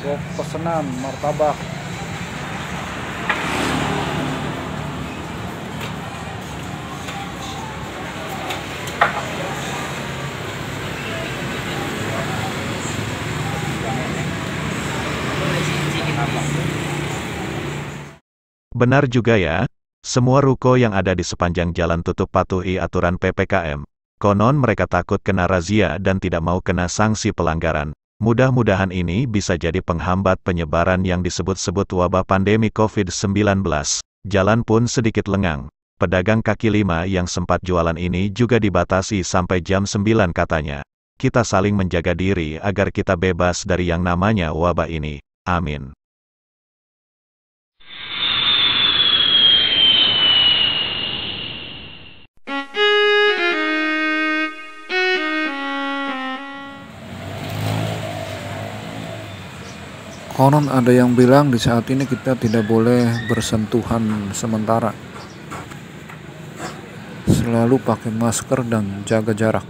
Onggok pesanan martabak Benar juga ya, semua ruko yang ada di sepanjang jalan tutup patuhi aturan PPKM. Konon mereka takut kena razia dan tidak mau kena sanksi pelanggaran. Mudah-mudahan ini bisa jadi penghambat penyebaran yang disebut-sebut wabah pandemi COVID-19. Jalan pun sedikit lengang. Pedagang kaki lima yang sempat jualan ini juga dibatasi sampai jam 9 katanya. Kita saling menjaga diri agar kita bebas dari yang namanya wabah ini. Amin. Konon ada yang bilang di saat ini kita tidak boleh bersentuhan sementara. Selalu pakai masker dan jaga jarak.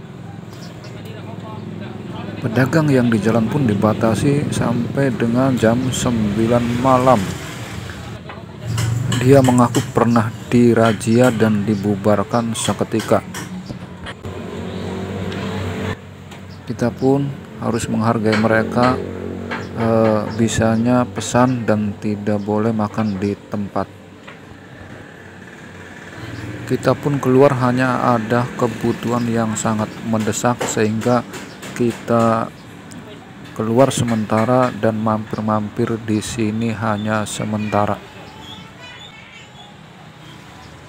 Pedagang yang di jalan pun dibatasi sampai dengan jam 9 malam. Dia mengaku pernah dirazia dan dibubarkan seketika. Kita pun harus menghargai mereka eh, bisanya pesan dan tidak boleh makan di tempat. Kita pun keluar hanya ada kebutuhan yang sangat mendesak sehingga kita keluar sementara dan mampir-mampir di sini hanya sementara.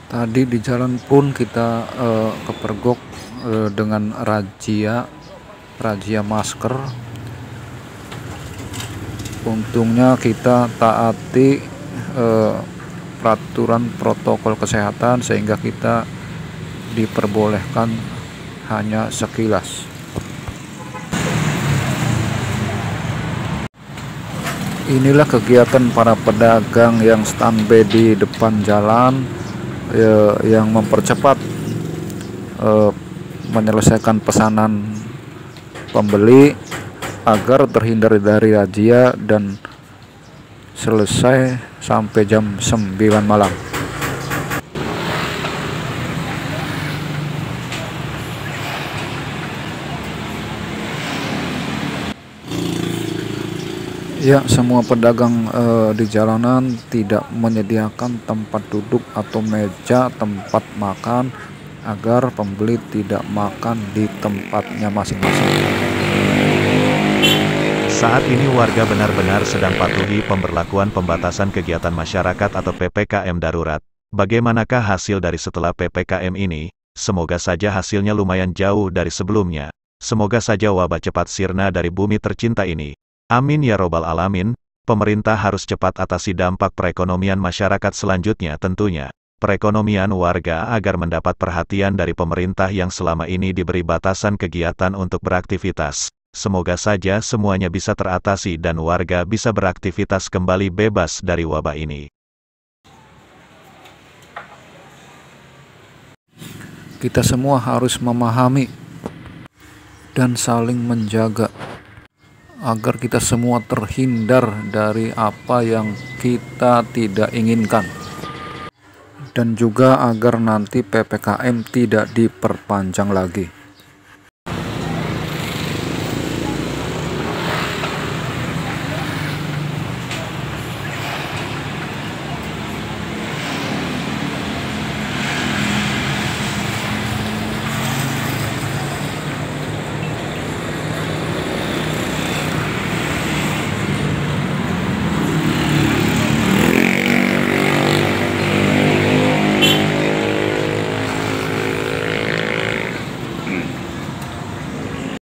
Tadi di jalan pun kita eh, kepergok eh, dengan razia razia masker untungnya kita taati eh, peraturan protokol kesehatan sehingga kita diperbolehkan hanya sekilas. Inilah kegiatan para pedagang yang standby di depan jalan eh, yang mempercepat eh, menyelesaikan pesanan pembeli agar terhindar dari razia dan selesai sampai jam 9 malam. Ya, semua pedagang eh, di jalanan tidak menyediakan tempat duduk atau meja tempat makan agar pembeli tidak makan di tempatnya masing-masing. Saat ini warga benar-benar sedang patuhi pemberlakuan pembatasan kegiatan masyarakat atau PPKM darurat. Bagaimanakah hasil dari setelah PPKM ini? Semoga saja hasilnya lumayan jauh dari sebelumnya. Semoga saja wabah cepat sirna dari bumi tercinta ini. Amin ya robbal alamin. Pemerintah harus cepat atasi dampak perekonomian masyarakat selanjutnya tentunya. Perekonomian warga agar mendapat perhatian dari pemerintah yang selama ini diberi batasan kegiatan untuk beraktivitas. Semoga saja semuanya bisa teratasi dan warga bisa beraktivitas kembali bebas dari wabah ini. Kita semua harus memahami dan saling menjaga agar kita semua terhindar dari apa yang kita tidak inginkan dan juga agar nanti PPKM tidak diperpanjang lagi.